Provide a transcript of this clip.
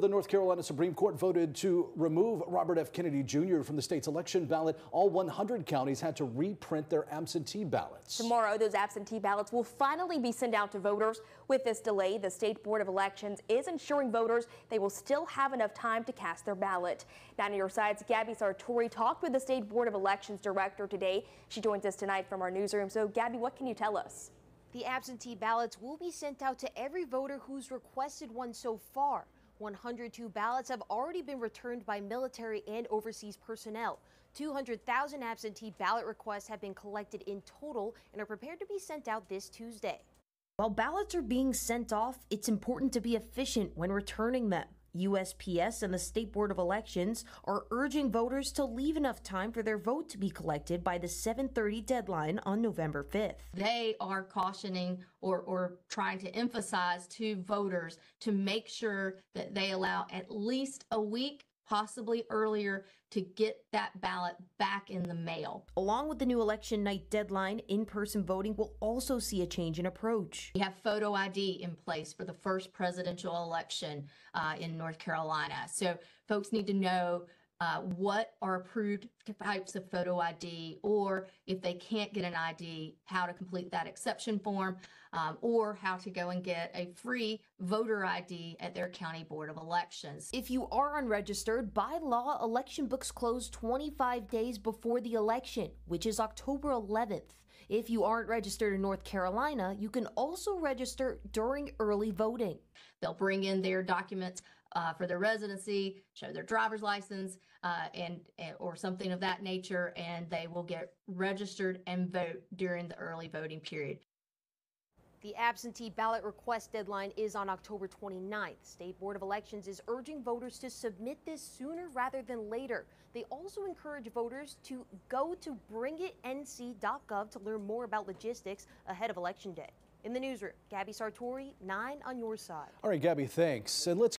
The North Carolina Supreme Court voted to remove Robert F. Kennedy Jr. from the state's election ballot. All 100 counties had to reprint their absentee ballots. Tomorrow, those absentee ballots will finally be sent out to voters. With this delay, the State Board of Elections is ensuring voters they will still have enough time to cast their ballot. Now, on your sides, Gabby Sartori talked with the State Board of Elections director today. She joins us tonight from our newsroom. So, Gabby, what can you tell us? The absentee ballots will be sent out to every voter who's requested one so far. 102 ballots have already been returned by military and overseas personnel. 200,000 absentee ballot requests have been collected in total and are prepared to be sent out this Tuesday. While ballots are being sent off, it's important to be efficient when returning them. USPS and the State Board of Elections are urging voters to leave enough time for their vote to be collected by the 7:30 deadline on November 5th. They are cautioning or, or trying to emphasize to voters to make sure that they allow at least a week possibly earlier to get that ballot back in the mail. Along with the new election night deadline, in person voting will also see a change in approach. We have photo ID in place for the first presidential election uh, in North Carolina. So folks need to know uh, what are approved types of photo ID, or if they can't get an ID, how to complete that exception form, um, or how to go and get a free voter ID at their county board of elections. If you are unregistered, by law, election books close 25 days before the election, which is October 11th. If you aren't registered in North Carolina, you can also register during early voting. They'll bring in their documents uh, for their residency, show their driver's license, uh, and, and or something of that nature, and they will get registered and vote during the early voting period. The absentee ballot request deadline is on October 29th. State Board of Elections is urging voters to submit this sooner rather than later. They also encourage voters to go to bringitnc.gov to learn more about logistics ahead of Election Day. In the newsroom, Gabby Sartori, 9 on your side. All right, Gabby, thanks. And let's